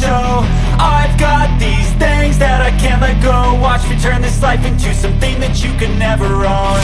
show. I've got these things that I can't let go. Watch me turn this life into something that you can never own